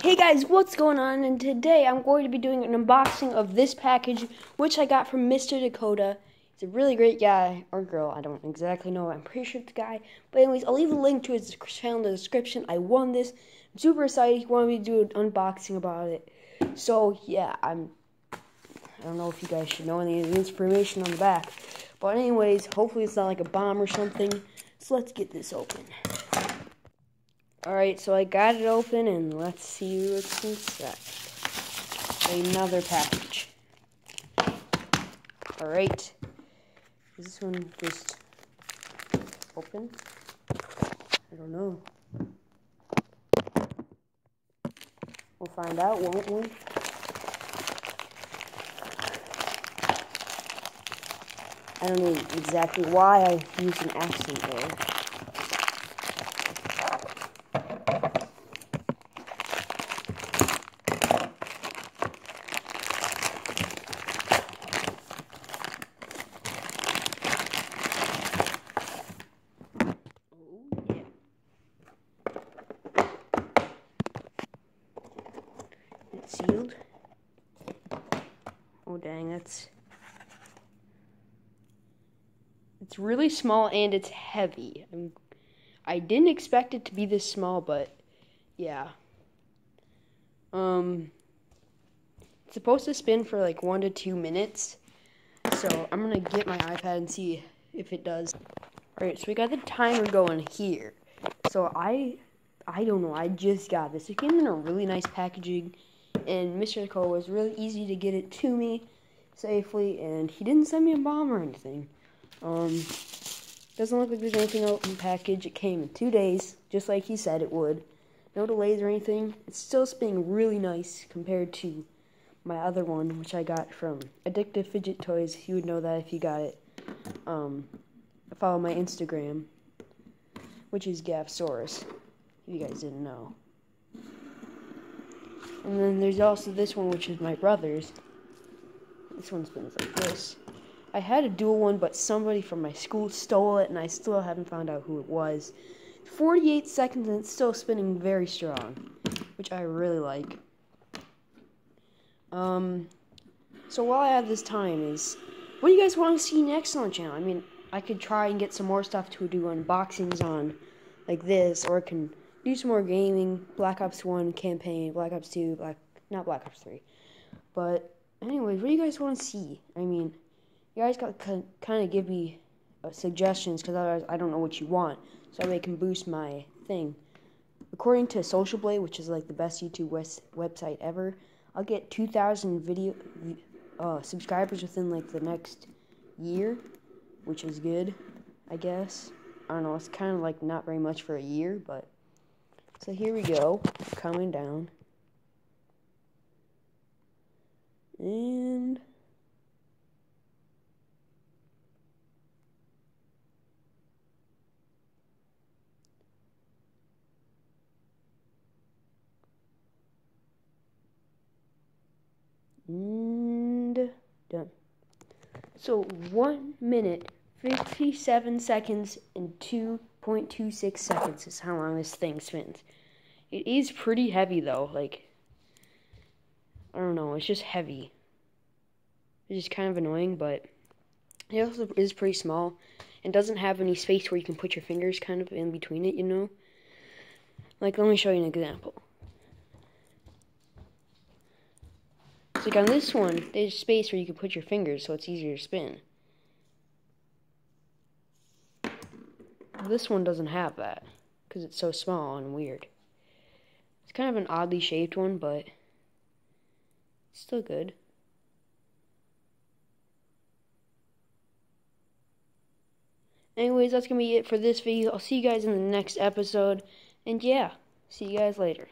Hey guys, what's going on? And today I'm going to be doing an unboxing of this package, which I got from Mr. Dakota. He's a really great guy, or girl, I don't exactly know. I'm pretty sure it's a guy. But anyways, I'll leave a link to his channel in the description. I won this. I'm super excited. He wanted me to do an unboxing about it. So, yeah, I'm... I don't know if you guys should know any of the information on the back. But anyways, hopefully it's not like a bomb or something. So let's get this open. Alright, so I got it open and let's see what's inside. Another package. Alright. Is this one just open? I don't know. We'll find out, won't we? I don't know exactly why I used an accent there. Sealed. Oh dang, that's it's really small and it's heavy. I'm, I didn't expect it to be this small, but yeah. Um, it's supposed to spin for like one to two minutes. So I'm gonna get my iPad and see if it does. Alright, so we got the timer going here. So I I don't know, I just got this. It came in a really nice packaging and Mr. Cole was really easy to get it to me safely, and he didn't send me a bomb or anything. Um, doesn't look like there's anything else in the package. It came in two days, just like he said it would. No delays or anything. It's still spinning really nice compared to my other one, which I got from Addictive Fidget Toys. You would know that if you got it. Um, follow my Instagram, which is Gavsaurus, if you guys didn't know. And then there's also this one, which is my brother's. This one spins like this. I had a dual one, but somebody from my school stole it, and I still haven't found out who it was. 48 seconds, and it's still spinning very strong, which I really like. Um, so while I have this time, is what do you guys want to see next on the channel? I mean, I could try and get some more stuff to do unboxings on, like this, or I can do some more gaming, Black Ops 1 campaign, Black Ops 2, Black not Black Ops 3. But anyways, what do you guys want to see? I mean, you guys got to kind of give me uh, suggestions because otherwise I don't know what you want, so they can boost my thing. According to Social Blade, which is like the best YouTube website ever, I'll get 2,000 video uh, subscribers within like the next year, which is good, I guess. I don't know, it's kind of like not very much for a year, but so here we go, coming down. And and done. So one minute, 57 seconds, and two 0.26 seconds is how long this thing spins. It is pretty heavy though, like I don't know, it's just heavy. It's just kind of annoying, but it also is pretty small and doesn't have any space where you can put your fingers kind of in between it, you know? Like, let me show you an example. So, like on this one, there's space where you can put your fingers so it's easier to spin. This one doesn't have that because it's so small and weird. It's kind of an oddly shaped one, but still good. Anyways, that's going to be it for this video. I'll see you guys in the next episode. And yeah, see you guys later.